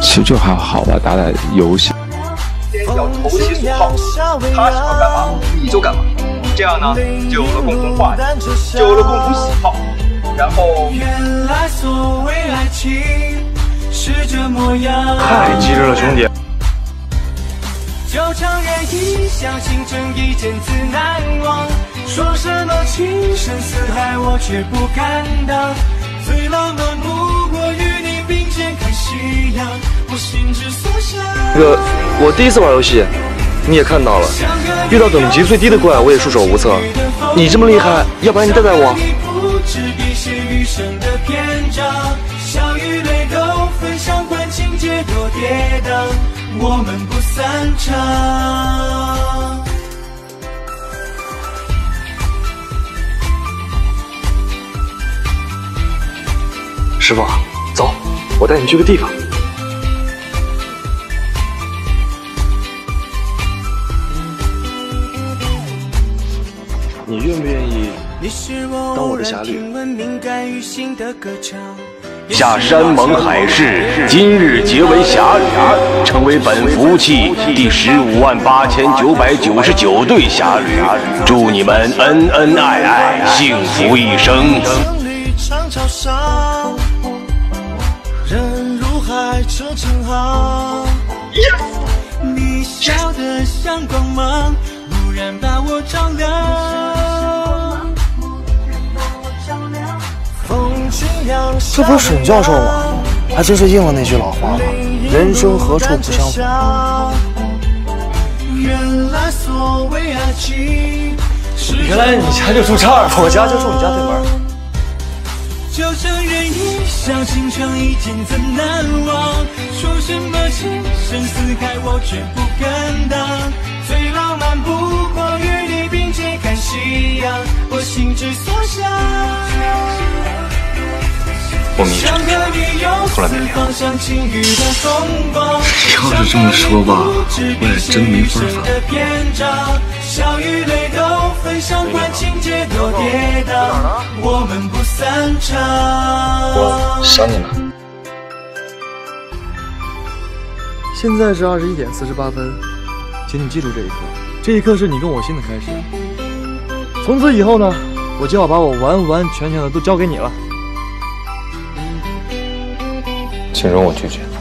其实就还好吧，打打游戏。要投其所好，他喜欢干嘛你就干嘛，这样呢就有了共同话题，就有了共同喜好，然后。太机智了，兄弟。就承认一厢情愿，一见自难忘。说什么情深似海，我却不敢当。最浪漫不过与你并肩看夕阳，我心之所向。那个，我第一次玩游戏，你也看到了，遇到等级最低的怪，我也束手无策。你这么厉害，要不然你带带我。笑与泪都分享，管情节多跌宕，我们不散场。师傅，走，我带你去个地方。你愿不愿意当我的侠侣？下山盟海誓，今日结为侠侣，成为本服务器第十五万八千九百九十九对侠侣。祝你们恩恩爱爱，幸福一生。人如海，车成行。你笑得像光芒，蓦然把我照亮。这不是沈教授吗？还真是应了那句老话，人生何处不相逢。原来你家就住这儿，我家就住你家对门。就承认一笑情愿，一见怎难忘？说什么情深似海，我却不敢当。最浪漫不过与你并肩看夕阳，我心之所向。我们一直从来没聊。要是这么说吧，我也真没法我想你了。现在是二十一点四十八分，请你记住这一刻，这一刻是你跟我心的开始。从此以后呢，我就要把我完完全全的都交给你了。请容我拒绝。